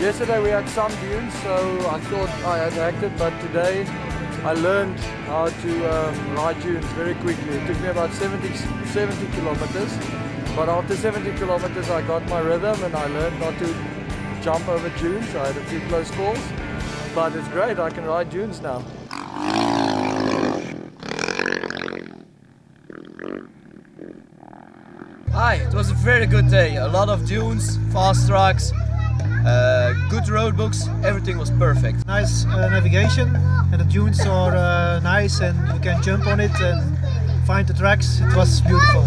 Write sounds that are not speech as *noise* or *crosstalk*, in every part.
Yesterday we had some dunes, so I thought I had acted, but today I learned how to um, ride dunes very quickly. It took me about 70, 70 kilometers, but after 70 kilometers I got my rhythm and I learned not to jump over dunes. I had a few close calls, but it's great. I can ride dunes now. Hi, it was a very good day. A lot of dunes, fast tracks, uh, good road books, everything was perfect. Nice uh, navigation and the dunes are uh, nice and you can jump on it and find the tracks. It was beautiful.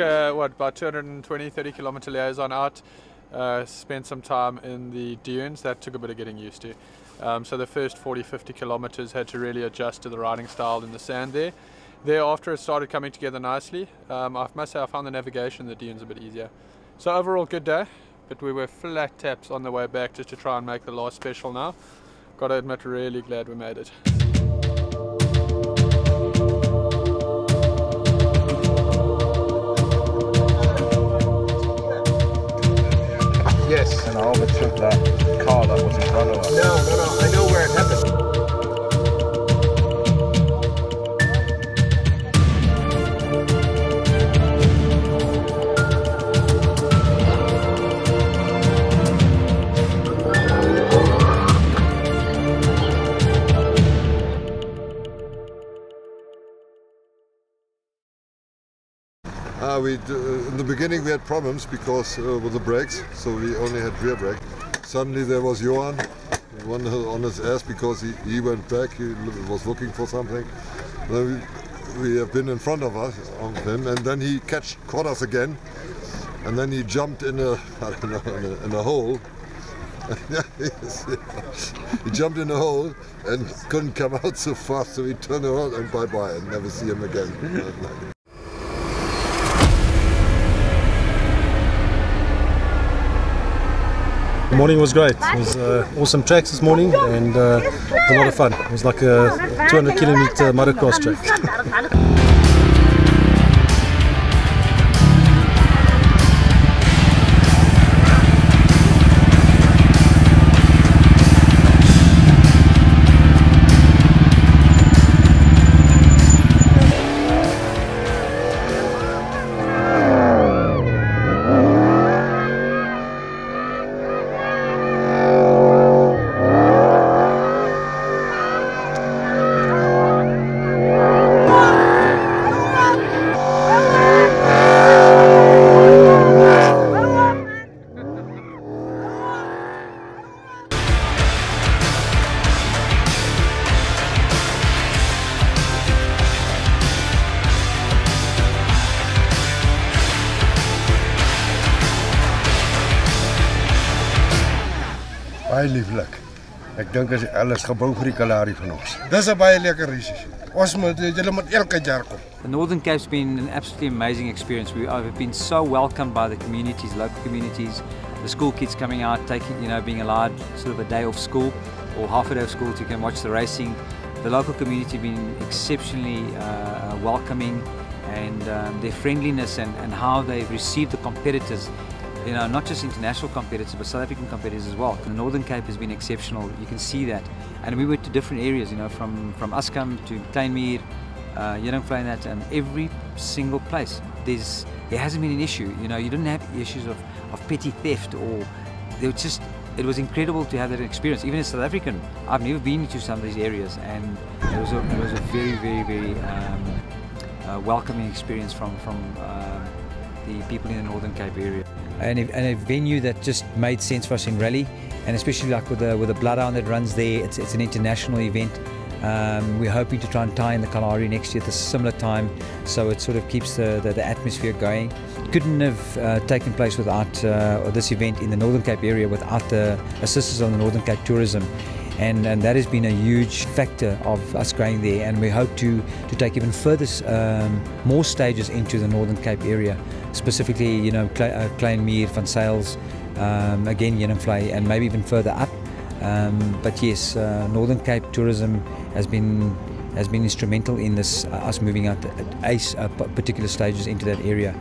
Uh, what about 220 30 kilometer liaison out. Uh, spent some time in the dunes. That took a bit of getting used to. Um, so the first 40 50 kilometers had to really adjust to the riding style in the sand there. Thereafter it started coming together nicely. Um, I must say I found the navigation in the dunes a bit easier. So overall good day. But we were flat taps on the way back just to try and make the last special now. Gotta admit really glad we made it I overtook that car that was in front of us. Uh, we in the beginning we had problems because uh, with the brakes, so we only had rear brake. Suddenly there was Johan, one on his ass because he, he went back. He was looking for something. Then we, we have been in front of us of him, and then he catch caught us again, and then he jumped in a I don't know in a, in a hole. *laughs* he jumped in a hole and couldn't come out so fast, so we turned around and bye bye and never see him again. *laughs* morning was great. It was uh, awesome tracks this morning and uh, a lot of fun. It was like a 200 kilometer motocross track. *laughs* Baie lieflik. Ek dink as alles gebou vir die Kalahari van ons. Dis 'n baie lekker reisie. Ons moet julle moet elke jaar kom. The Northern Cape's been an absolutely amazing experience. We have been so welcomed by the communities, local communities, the school kids coming out, taking, you know, being allowed sort of a day off school or half a day of school to come watch the racing. The local community been exceptionally uh, welcoming and um, their friendliness and, and how they've received the competitors you know, not just international competitors, but South African competitors as well. The Northern Cape has been exceptional. You can see that. And we went to different areas, you know, from, from Askham to Klein Mier, uh, Heuningvlei and every single place. There's, there hasn't been an issue. You know, you didn't have issues of, of petty theft or they were just, it was incredible to have that experience. Even as South African, I've never been to some of these areas and it was a, it was a very, very, very um, uh, welcoming experience from, from uh, the people in the Northern Cape area. And a, and a venue that just made sense for us in rally, and especially like with the with the bloodhound that runs there, it's, it's an international event. Um, we're hoping to try and tie in the Kalahari next year at a similar time, so it sort of keeps the, the, the atmosphere going. Couldn't have uh, taken place without uh, this event in the Northern Cape area without the assistance of the Northern Cape Tourism and, and that has been a huge factor of us growing there. And we hope to, to take even further um, more stages into the Northern Cape area. Specifically you know uh, Klein Mier, Van Sales um, again Heuningvlei and maybe even further up. Um, but yes uh, Northern Cape tourism has been has been instrumental in this uh, us moving out at, at particular stages into that area